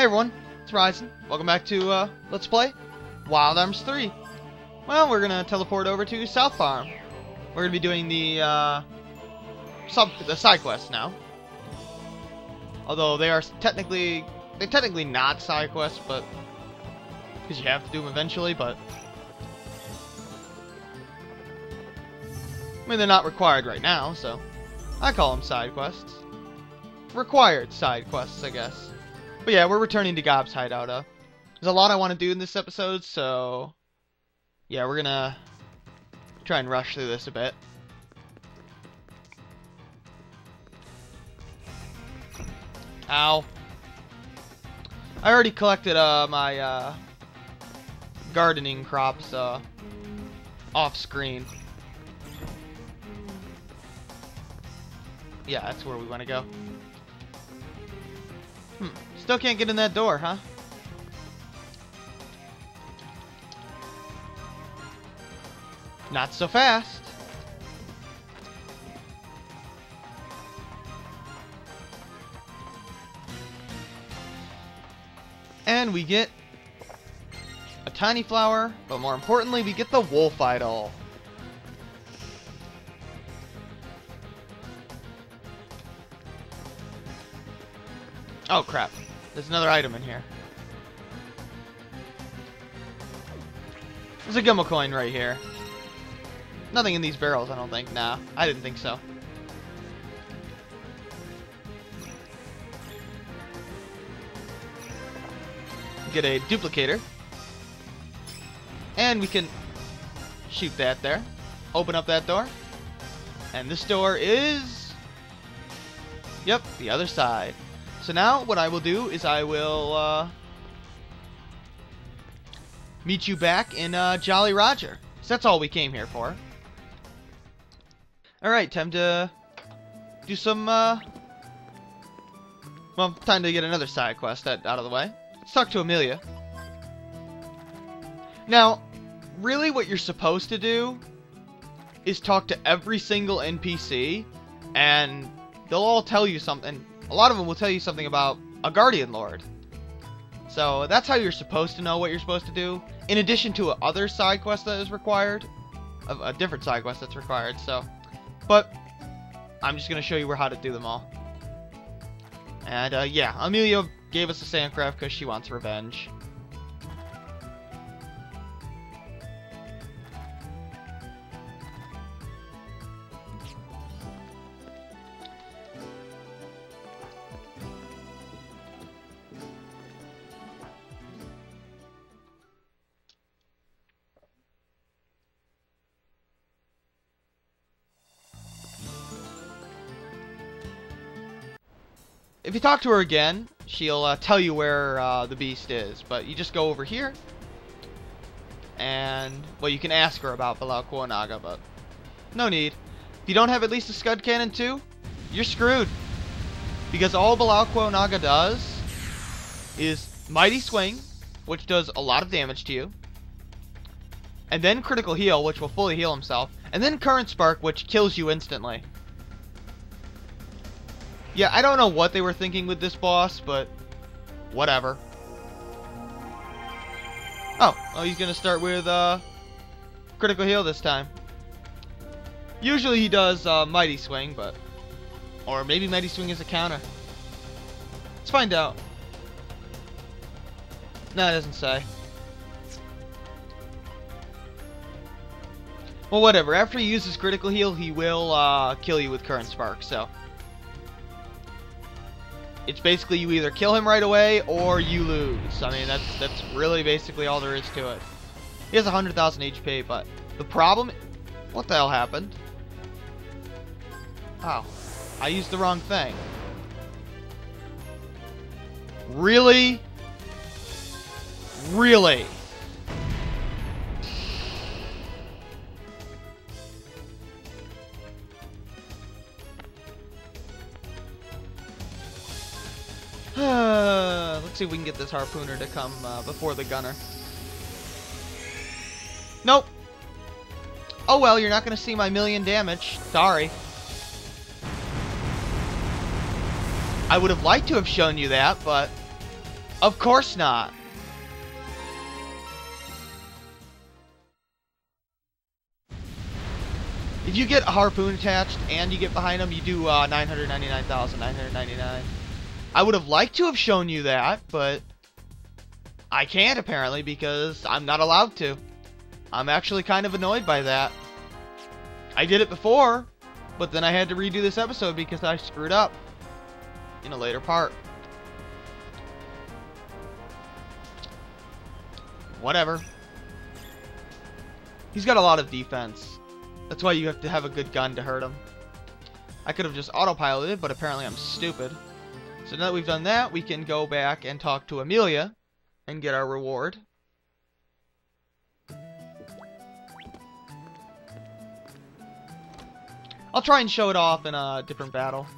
Hey everyone, it's Raizhen. Welcome back to uh, Let's Play Wild Arms 3. Well, we're gonna teleport over to South Farm. We're gonna be doing the uh, sub the side quests now. Although they are technically they're technically not side quests, but because you have to do them eventually. But I mean, they're not required right now, so I call them side quests. Required side quests, I guess. But yeah, we're returning to Gob's hideout. Uh, there's a lot I want to do in this episode, so yeah, we're gonna try and rush through this a bit. Ow. I already collected uh, my uh, gardening crops uh, off screen. Yeah, that's where we want to go. Hmm. Still can't get in that door, huh? Not so fast. And we get a tiny flower, but more importantly, we get the wolf idol. Oh crap. There's another item in here. There's a Gimel coin right here. Nothing in these barrels, I don't think. Nah, I didn't think so. Get a duplicator. And we can shoot that there. Open up that door. And this door is... Yep, the other side. So now what I will do is I will uh, meet you back in uh, Jolly Roger. So that's all we came here for. Alright, time to do some, uh, well, time to get another side quest out of the way. Let's talk to Amelia. Now, really what you're supposed to do is talk to every single NPC, and they'll all tell you something a lot of them will tell you something about a Guardian Lord. So that's how you're supposed to know what you're supposed to do. In addition to other side quest that is required, a, a different side quest that's required. So, but I'm just gonna show you where how to do them all. And uh, yeah, Amelia gave us a sandcraft because she wants revenge. If you talk to her again, she'll uh, tell you where uh, the beast is. But you just go over here. And, well, you can ask her about Balau Naga, but no need. If you don't have at least a Scud Cannon too, you're screwed. Because all Balau Naga does is Mighty Swing, which does a lot of damage to you. And then Critical Heal, which will fully heal himself. And then Current Spark, which kills you instantly. Yeah, I don't know what they were thinking with this boss, but whatever. Oh, oh, he's gonna start with uh, critical heal this time. Usually he does uh, mighty swing, but or maybe mighty swing is a counter. Let's find out. No, it doesn't say. Well, whatever. After he uses critical heal, he will uh, kill you with current spark. So it's basically you either kill him right away or you lose. I mean, that's that's really basically all there is to it. He has 100,000 HP, but the problem... What the hell happened? Oh, I used the wrong thing. Really? Really? Let's see if we can get this harpooner to come uh, before the gunner. Nope. Oh well, you're not going to see my million damage. Sorry. I would have liked to have shown you that, but Of course not. If you get a harpoon attached and you get behind them, you do uh, 999,999. I would have liked to have shown you that, but I can't apparently because I'm not allowed to. I'm actually kind of annoyed by that. I did it before, but then I had to redo this episode because I screwed up in a later part. Whatever. He's got a lot of defense. That's why you have to have a good gun to hurt him. I could have just autopiloted, but apparently I'm stupid. So now that we've done that, we can go back and talk to Amelia and get our reward. I'll try and show it off in a different battle.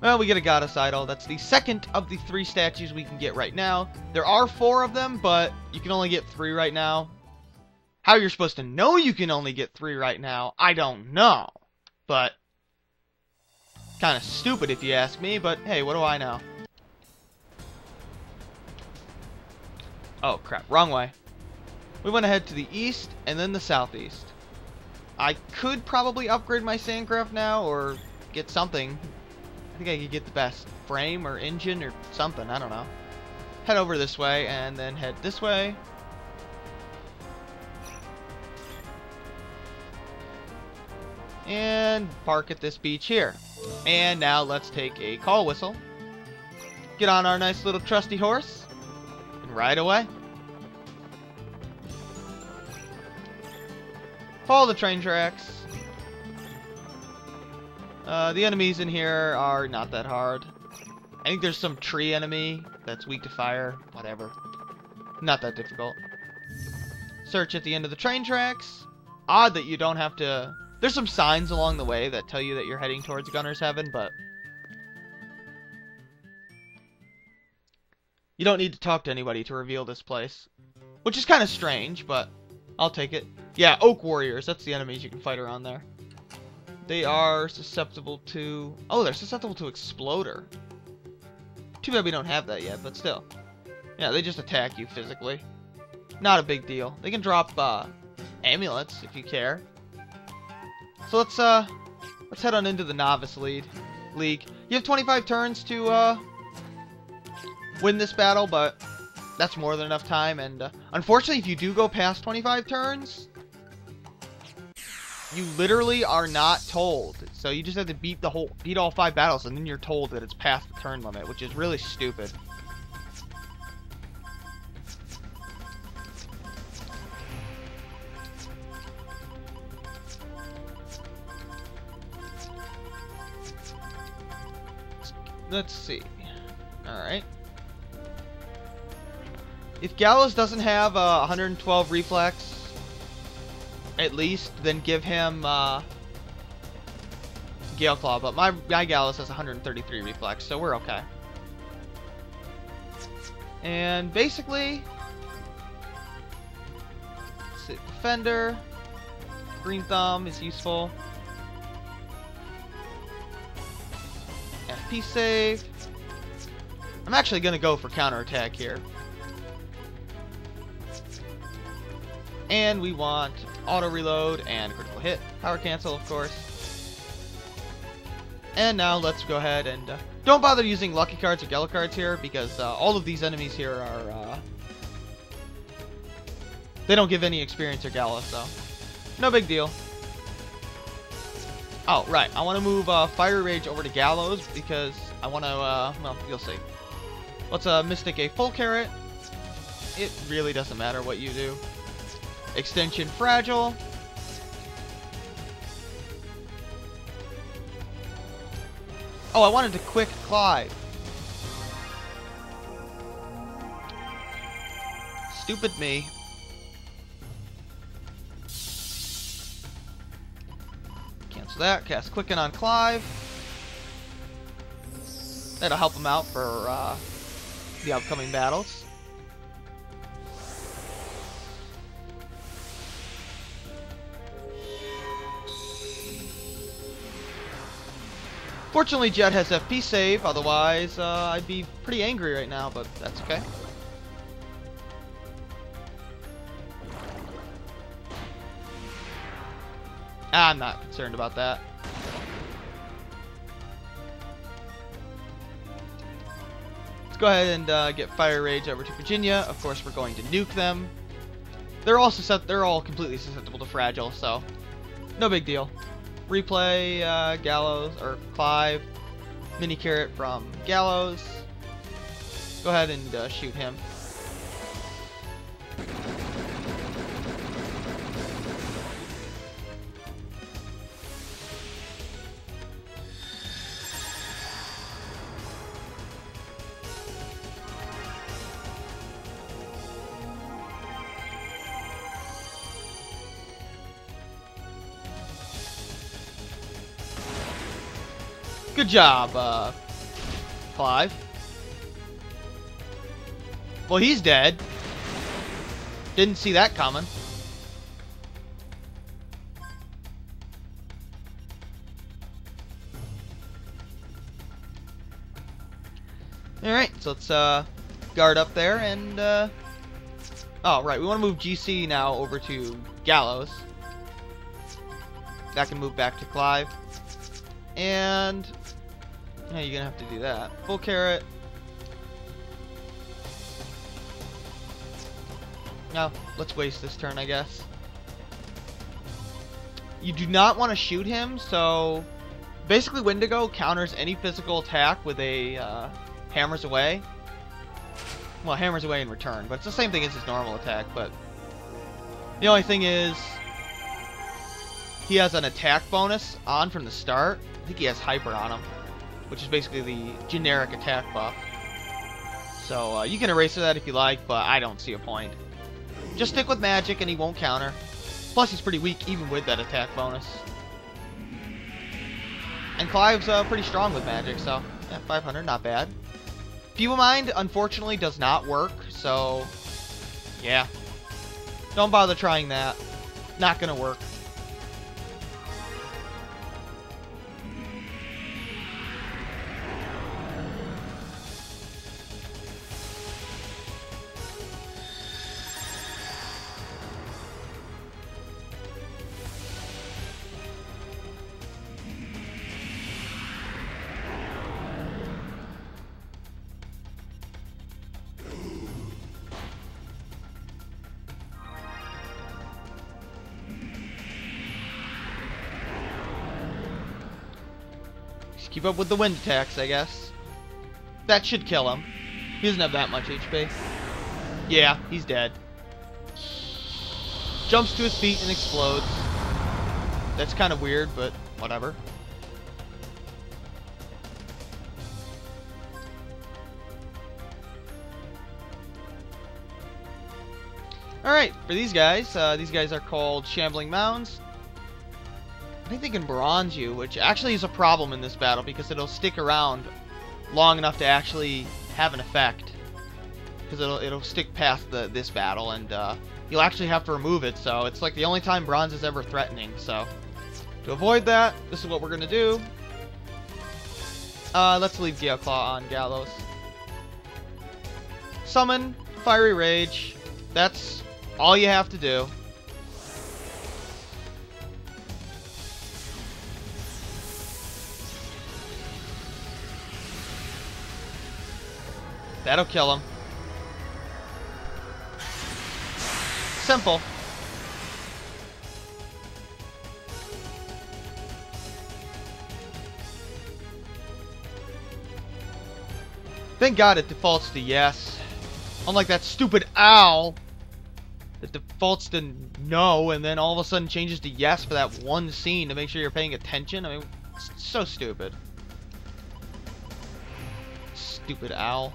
Well, we get a goddess idol. That's the second of the three statues we can get right now. There are four of them, but you can only get three right now. How you're supposed to know you can only get three right now, I don't know. But, kind of stupid if you ask me, but hey, what do I know? Oh, crap. Wrong way. We went ahead to the east and then the southeast. I could probably upgrade my Sandcraft now or get something think I could get the best frame or engine or something. I don't know. Head over this way and then head this way. And park at this beach here. And now let's take a call whistle. Get on our nice little trusty horse. And ride away. Follow the train tracks. Uh, the enemies in here are not that hard. I think there's some tree enemy that's weak to fire. Whatever. Not that difficult. Search at the end of the train tracks. Odd that you don't have to... There's some signs along the way that tell you that you're heading towards Gunner's Heaven, but... You don't need to talk to anybody to reveal this place. Which is kind of strange, but I'll take it. Yeah, Oak Warriors. That's the enemies you can fight around there. They are susceptible to... Oh, they're susceptible to Exploder. Too bad we don't have that yet, but still. Yeah, they just attack you physically. Not a big deal. They can drop uh, amulets if you care. So let's uh, let's head on into the novice lead league. You have 25 turns to uh, win this battle, but that's more than enough time. And uh, unfortunately, if you do go past 25 turns, you literally are not told. So you just have to beat the whole beat all five battles and then you're told that it's past the turn limit, which is really stupid. Let's see. Alright. If Gallows doesn't have uh, a 112 reflex, at least, then give him uh, Gale Claw. But my, my Gallows has 133 reflex, so we're okay. And basically, Defender, Green Thumb is useful. FP save. I'm actually going to go for counterattack here. And we want auto reload and critical hit. Power cancel, of course. And now let's go ahead and... Uh, don't bother using lucky cards or yellow cards here because uh, all of these enemies here are... Uh, they don't give any experience or gala, so... No big deal. Oh, right. I want to move uh, Fire Rage over to Gallows because I want to, uh, well, you'll see. Let's uh, Mystic a full carrot. It really doesn't matter what you do. Extension Fragile. Oh, I wanted to quick Clyde. Stupid me. Cancel that. Cast Quicken on Clive. That'll help him out for uh, the upcoming battles. Fortunately, Jet has FP save, otherwise uh, I'd be pretty angry right now, but that's okay. I'm not concerned about that. Let's go ahead and uh, get Fire Rage over to Virginia. Of course, we're going to nuke them. They're all they're all completely susceptible to fragile, so no big deal. Replay uh, Gallows or Clive, mini carrot from Gallows. Go ahead and uh, shoot him. Good job, uh, Clive. Well, he's dead. Didn't see that coming. Alright, so let's uh, guard up there and... Uh... Oh, right, we want to move GC now over to Gallows. That can move back to Clive. And yeah, you're gonna have to do that. Full carrot. No, let's waste this turn, I guess. You do not want to shoot him, so basically Wendigo counters any physical attack with a uh, hammers away. Well, hammers away in return, but it's the same thing as his normal attack, but the only thing is he has an attack bonus on from the start. I think he has hyper on him which is basically the generic attack buff. So uh, you can erase that if you like, but I don't see a point. Just stick with magic and he won't counter. Plus he's pretty weak even with that attack bonus. And Clive's uh, pretty strong with magic, so yeah, 500, not bad. Feeble Mind, unfortunately, does not work, so yeah. Don't bother trying that. Not gonna work. Keep up with the wind attacks, I guess. That should kill him. He doesn't have that much HP. Yeah, he's dead. Jumps to his feet and explodes. That's kind of weird, but whatever. Alright, for these guys, uh, these guys are called Shambling Mounds. I think they can bronze you, which actually is a problem in this battle because it'll stick around long enough to actually have an effect. Because it'll it'll stick past the this battle, and uh, you'll actually have to remove it. So it's like the only time bronze is ever threatening. So to avoid that, this is what we're gonna do. Uh, let's leave Gale on Gallows. Summon Fiery Rage. That's all you have to do. That'll kill him. Simple. Thank God it defaults to yes. Unlike that stupid owl that defaults to no and then all of a sudden changes to yes for that one scene to make sure you're paying attention. I mean, so stupid. Stupid owl.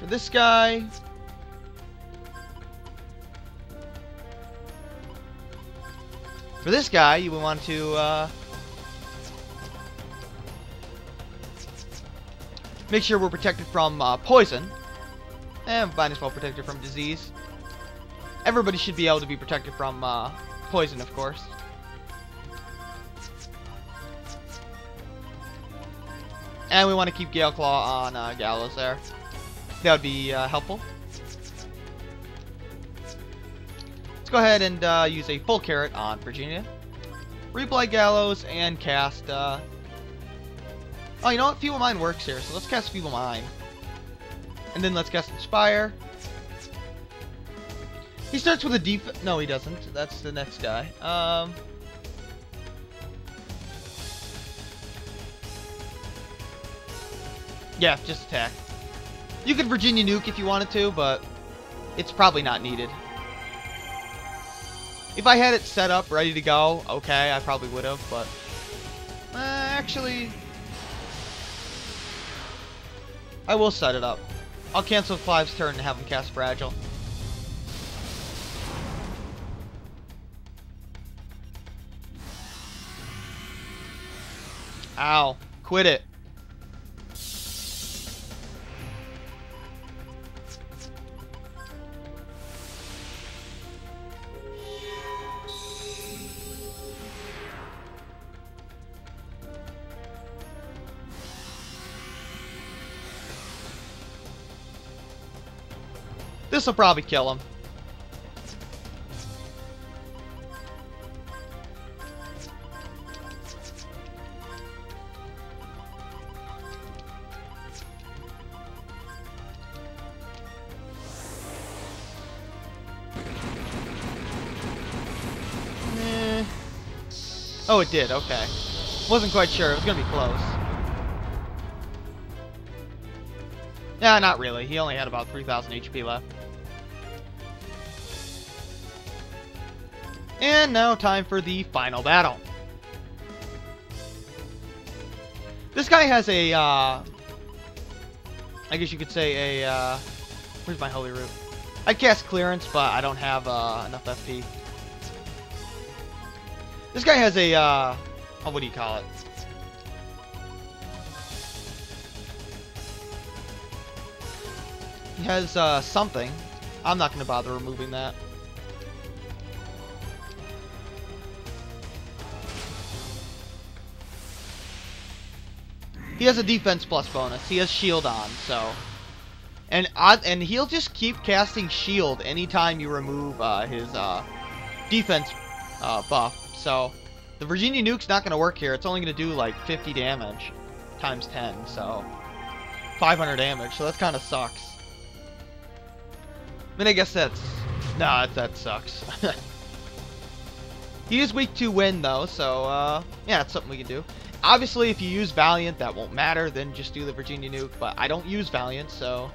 For this guy... For this guy, you would want to, uh... Make sure we're protected from uh, poison. And might as well protected from disease. Everybody should be able to be protected from uh, poison, of course. And we want to keep Gale Claw on uh, Gallows there. That would be uh, helpful. Let's go ahead and uh, use a full carrot on Virginia. Replay Gallows and cast... Uh... Oh, you know what? Feeble Mind works here, so let's cast Feeble Mind. And then let's cast Inspire. He starts with a deep... No, he doesn't. That's the next guy. Um... Yeah, just attack. You could Virginia Nuke if you wanted to, but it's probably not needed. If I had it set up, ready to go, okay, I probably would have, but... Uh, actually... I will set it up. I'll cancel Clive's turn and have him cast Fragile. Ow. Quit it. This will probably kill him. Eh. Oh, it did. Okay. Wasn't quite sure. It was to be close. Yeah, not really. He only had about 3,000 HP left. And now time for the final battle. This guy has a, uh, I guess you could say a, uh, where's my Holy Root? I cast Clearance, but I don't have uh, enough FP. This guy has a, uh, oh, what do you call it? He has uh, something. I'm not going to bother removing that. He has a defense plus bonus. He has shield on, so. And and he'll just keep casting shield anytime you remove uh, his uh, defense uh, buff. So the Virginia Nuke's not going to work here. It's only going to do like 50 damage times 10, so 500 damage. So that kind of sucks. I mean, I guess that's... Nah, that, that sucks. he is weak to wind, though, so, uh, yeah, that's something we can do. Obviously, if you use Valiant, that won't matter, then just do the Virginia Nuke, but I don't use Valiant, so...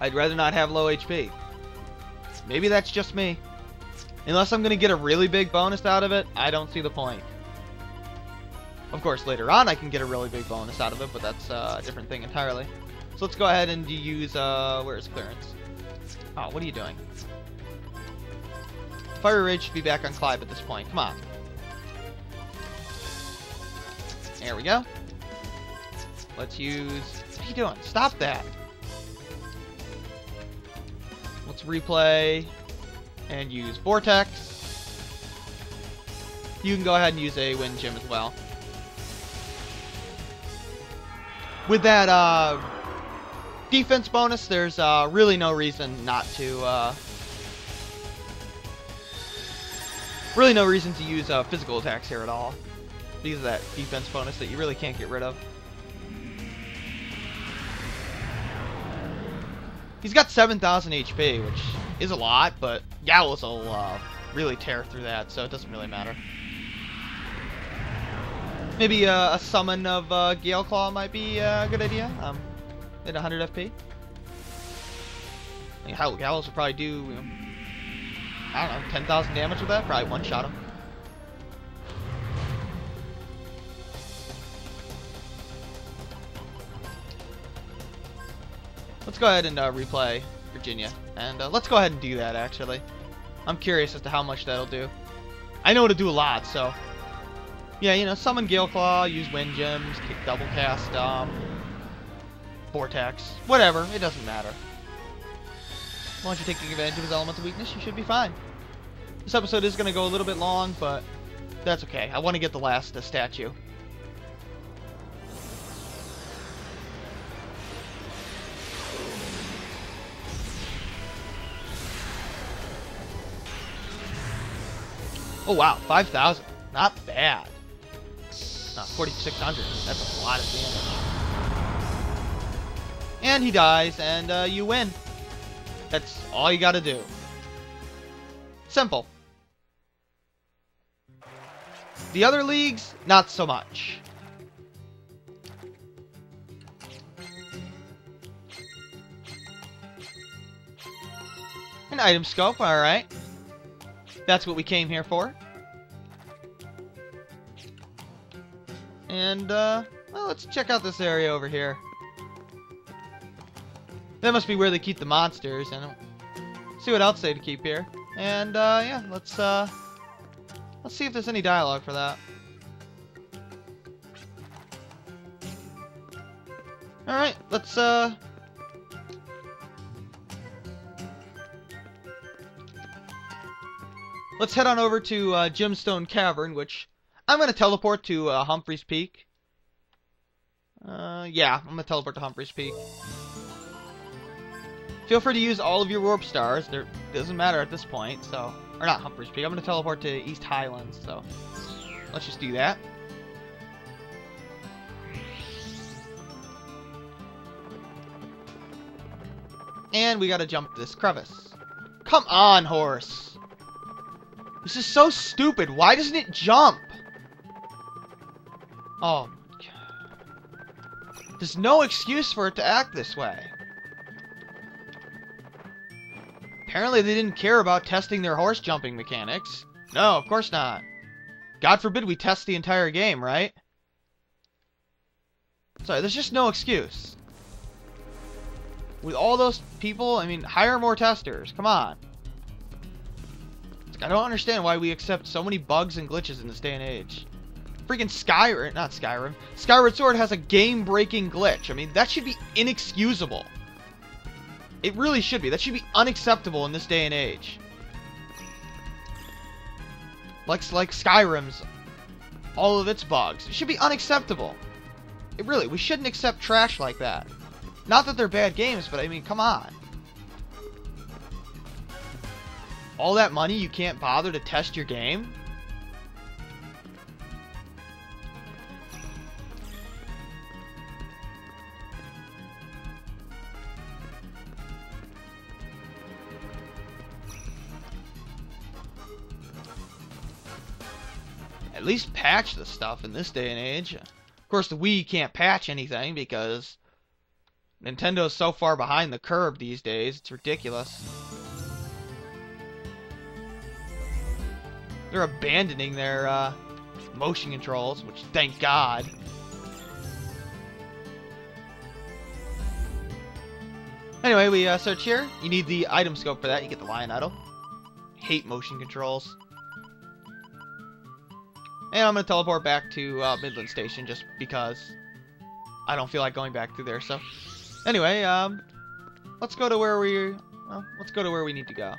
I'd rather not have low HP. Maybe that's just me. Unless I'm going to get a really big bonus out of it, I don't see the point. Of course, later on I can get a really big bonus out of it, but that's uh, a different thing entirely. So let's go ahead and use, uh, where is clearance? Oh, what are you doing? Fire Rage should be back on Clive at this point. Come on. There we go. Let's use... What are you doing? Stop that! Let's replay and use Vortex. You can go ahead and use a Wind Gem as well. With that, uh, defense bonus, there's uh, really no reason not to... Uh, really no reason to use uh, physical attacks here at all. Because of that defense bonus that you really can't get rid of. He's got 7,000 HP, which is a lot, but Gallows will uh, really tear through that, so it doesn't really matter. Maybe uh, a summon of uh, Gale Claw might be uh, a good idea. Um, at 100 FP. I mean, Gallows would probably do, you know, I don't know, 10,000 damage with that? Probably one-shot him. let's go ahead and uh, replay Virginia. And uh, let's go ahead and do that, actually. I'm curious as to how much that'll do. I know it'll do a lot, so... Yeah, you know, summon Gale Claw, use Wind Gems, kick double cast, um... Vortex. Whatever, it doesn't matter. As you're taking advantage of his elemental weakness, you should be fine. This episode is going to go a little bit long, but that's okay. I want to get the last uh, statue. Oh wow, 5,000. Not bad. Uh, 4,600. That's a lot of damage. And he dies, and uh, you win. That's all you gotta do. Simple. The other leagues, not so much. An item scope, alright. That's what we came here for. And, uh, well, let's check out this area over here. That must be where they keep the monsters, and see what else they keep here. And, uh, yeah, let's, uh, let's see if there's any dialogue for that. Alright, let's, uh, Let's head on over to uh, Gemstone Cavern, which I'm going to teleport to uh, Humphreys Peak. Uh, yeah, I'm going to teleport to Humphreys Peak. Feel free to use all of your warp stars. There doesn't matter at this point, so or not Humphreys Peak. I'm going to teleport to East Highlands, so let's just do that. And we got to jump this crevice. Come on, horse. This is so stupid. Why doesn't it jump? Oh, There's no excuse for it to act this way. Apparently they didn't care about testing their horse jumping mechanics. No, of course not. God forbid we test the entire game, right? Sorry, there's just no excuse. With all those people, I mean, hire more testers. Come on. I don't understand why we accept so many bugs and glitches in this day and age. Freaking Skyrim, not Skyrim, Skyward Sword has a game-breaking glitch. I mean, that should be inexcusable. It really should be. That should be unacceptable in this day and age. Like, like Skyrim's, all of its bugs. It should be unacceptable. It really, we shouldn't accept trash like that. Not that they're bad games, but I mean, come on. all that money you can't bother to test your game? Least patch the stuff in this day and age. Of course, the Wii can't patch anything because Nintendo's so far behind the curve these days. It's ridiculous. They're abandoning their uh, motion controls, which thank God. Anyway, we uh, search here. You need the item scope for that. You get the Lion Idol. Hate motion controls. And I'm going to teleport back to uh, Midland Station just because I don't feel like going back through there. So, anyway, um, let's go to where we... Well, let's go to where we need to go.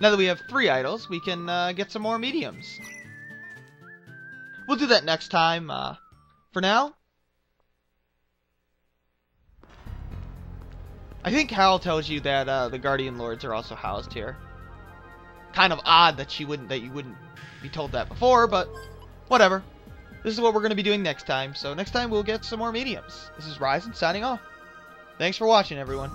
Now that we have three idols, we can uh, get some more mediums. We'll do that next time. Uh, for now, I think Hal tells you that uh, the Guardian Lords are also housed here. Kind of odd that she wouldn't that you wouldn't be told that before, but whatever. This is what we're going to be doing next time. So next time we'll get some more mediums. This is Raizhen signing off. Thanks for watching, everyone.